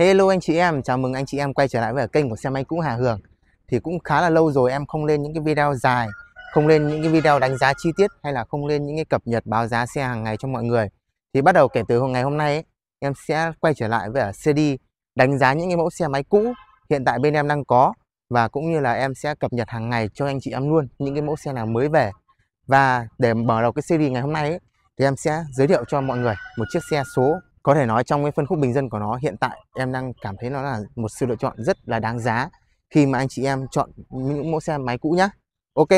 Hello anh chị em, chào mừng anh chị em quay trở lại với kênh của xe máy cũ Hà Hường. Thì cũng khá là lâu rồi em không lên những cái video dài Không lên những cái video đánh giá chi tiết Hay là không lên những cái cập nhật báo giá xe hàng ngày cho mọi người. Thì bắt đầu kể từ ngày hôm nay ấy, Em sẽ quay trở lại với CD Đánh giá những cái mẫu xe máy cũ Hiện tại bên em đang có Và cũng như là em sẽ cập nhật hàng ngày cho anh chị em luôn Những cái mẫu xe nào mới về. Và để mở đầu cái CD ngày hôm nay ấy, Thì em sẽ giới thiệu cho mọi người một chiếc xe số có thể nói trong cái phân khúc bình dân của nó, hiện tại em đang cảm thấy nó là một sự lựa chọn rất là đáng giá khi mà anh chị em chọn những mẫu xe máy cũ nhá. Ok,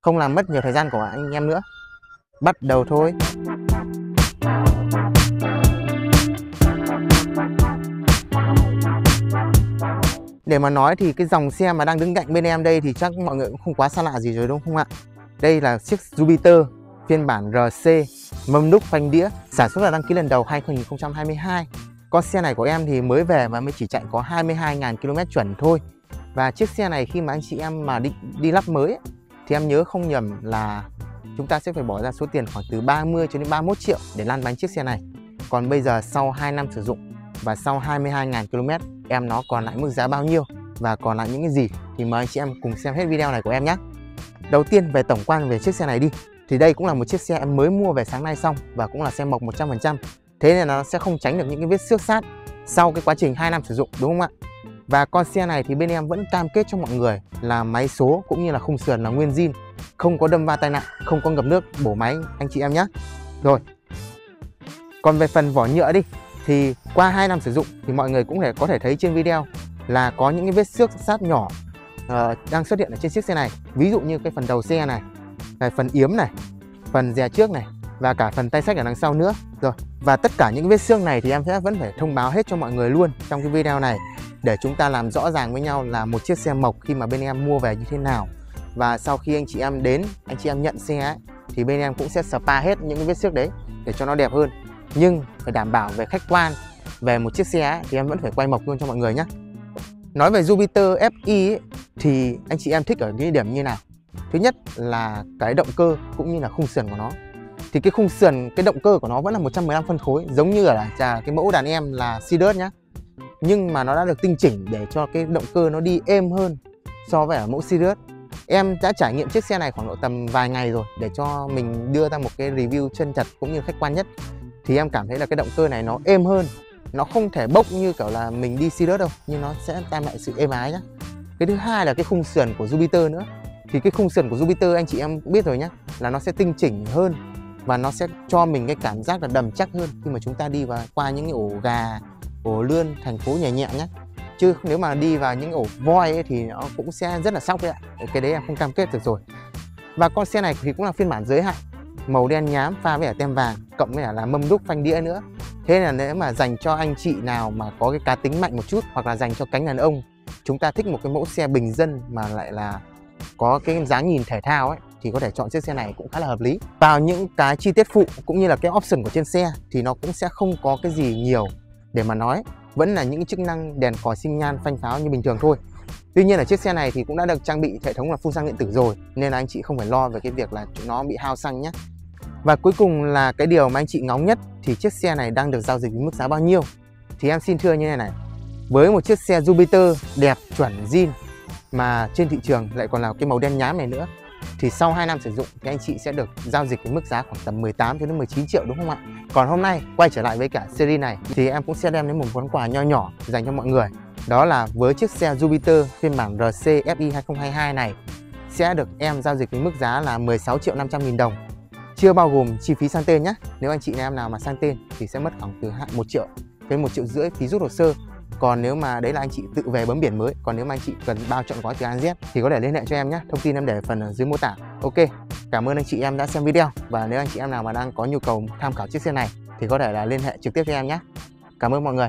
không làm mất nhiều thời gian của anh em nữa. Bắt đầu thôi. Để mà nói thì cái dòng xe mà đang đứng cạnh bên em đây thì chắc mọi người cũng không quá xa lạ gì rồi, đúng không ạ? Đây là chiếc Jupiter phiên bản RC mâm đúc phanh đĩa sản xuất là đăng ký lần đầu 2022 con xe này của em thì mới về và mới chỉ chạy có 22.000 km chuẩn thôi. Và chiếc xe này khi mà anh chị em mà đi, đi lắp mới thì em nhớ không nhầm là chúng ta sẽ phải bỏ ra số tiền khoảng từ 30 cho đến 31 triệu để lăn bánh chiếc xe này. Còn bây giờ sau 2 năm sử dụng và sau 22.000 km em nó còn lại mức giá bao nhiêu và còn lại những cái gì thì mời anh chị em cùng xem hết video này của em nhé. Đầu tiên về tổng quan về chiếc xe này đi thì đây cũng là một chiếc xe em mới mua về sáng nay xong và cũng là xe mộc 100% thế nên nó sẽ không tránh được những cái vết xước sát sau cái quá trình 2 năm sử dụng đúng không ạ? Và con xe này thì bên em vẫn cam kết cho mọi người là máy số cũng như là khung sườn là nguyên zin không có đâm va tai nạn không có ngập nước bổ máy anh chị em nhé. Rồi còn về phần vỏ nhựa đi thì qua 2 năm sử dụng thì mọi người cũng thể có thể thấy trên video là có những cái vết xước sát nhỏ uh, đang xuất hiện ở trên chiếc xe này. Ví dụ như cái phần đầu xe này này phần yếm này phần dè trước này và cả phần tay sách ở đằng sau nữa. Rồi và tất cả những vết xương này thì em sẽ vẫn phải thông báo hết cho mọi người luôn trong cái video này để chúng ta làm rõ ràng với nhau là một chiếc xe mộc khi mà bên em mua về như thế nào. Và sau khi anh chị em đến anh chị em nhận xe ấy, thì bên em cũng sẽ spa hết những vết xước đấy để cho nó đẹp hơn. Nhưng phải đảm bảo về khách quan về một chiếc xe ấy, thì em vẫn phải quay mộc luôn cho mọi người nhé nói về Jupiter FI ấy, thì anh chị em thích ở những điểm như nào? Thứ nhất là cái động cơ cũng như là khung sườn của nó. Thì cái khung sườn, cái động cơ của nó vẫn là 115 phân khối, giống như là cái mẫu đàn em là Sidus nhá. Nhưng mà nó đã được tinh chỉnh để cho cái động cơ nó đi êm hơn so với ở mẫu Sidus em đã trải nghiệm chiếc xe này khoảng độ tầm vài ngày rồi để cho mình đưa ra một cái review chân thật cũng như khách quan nhất. Thì em cảm thấy là cái động cơ này nó êm hơn. Nó không thể bốc như kiểu là mình đi Sidus đâu, nhưng nó sẽ đem lại sự êm ái nhá. Cái thứ hai là cái khung sườn của Jupiter nữa thì cái khung sườn của Jupiter anh chị em cũng biết rồi nhé là nó sẽ tinh chỉnh hơn và nó sẽ cho mình cái cảm giác là đầm chắc hơn khi mà chúng ta đi vào qua những cái ổ gà ổ lươn thành phố nhẹ nhẹ nhé chứ nếu mà đi vào những ổ voi ấy, thì nó cũng sẽ rất là sóc đấy ạ. Cái đấy em không cam kết được rồi. Và con xe này thì cũng là phiên bản giới hạn màu đen nhám pha với cả tem vàng cộng với cả là mâm đúc phanh đĩa nữa. Thế là nếu mà dành cho anh chị nào mà có cái cá tính mạnh một chút hoặc là dành cho cánh đàn ông chúng ta thích một cái mẫu xe bình dân mà lại là có cái dáng nhìn thể thao ấy, thì có thể chọn chiếc xe này cũng khá là hợp lý vào những cái chi tiết phụ cũng như là cái option của trên xe thì nó cũng sẽ không có cái gì nhiều để mà nói vẫn là những chức năng đèn còi sinh nhan phanh pháo như bình thường thôi Tuy nhiên ở chiếc xe này thì cũng đã được trang bị hệ thống là phun xăng điện tử rồi, nên là anh chị không phải lo về cái việc là nó bị hao xăng nhé. Và cuối cùng là cái điều mà anh chị ngóng nhất, thì chiếc xe này đang được giao dịch với mức giá bao nhiêu? Thì em xin thưa như này này. Với một chiếc xe Jupiter đẹp chuẩn zin mà trên thị trường lại còn là cái màu đen nhám này nữa thì sau 2 năm sử dụng thì anh chị sẽ được giao dịch với mức giá khoảng tầm 18 cho đến 19 triệu, đúng không ạ? Còn hôm nay, quay trở lại với cả series này, thì em cũng sẽ đem đến một món quà nho nhỏ dành cho mọi người. Đó là với chiếc xe Jupiter phiên bản RC FI 2022 này, sẽ được em giao dịch với mức giá là 16 triệu 500 nghìn đồng chưa bao gồm chi phí sang tên nhé nếu anh chị em nào mà sang tên thì sẽ mất khoảng từ 1 triệu đến 1 triệu rưỡi phí rút hồ sơ còn nếu mà đấy là anh chị tự về bấm biển mới, còn nếu mà anh chị cần bao chọn gói từ A Z thì có thể liên hệ cho em nhé. Thông tin em để phần ở dưới mô tả. Ok, cảm ơn anh chị em đã xem video. Và nếu anh chị em nào mà đang có nhu cầu tham khảo chiếc xe này thì có thể là liên hệ trực tiếp cho em nhé. Cảm ơn mọi người.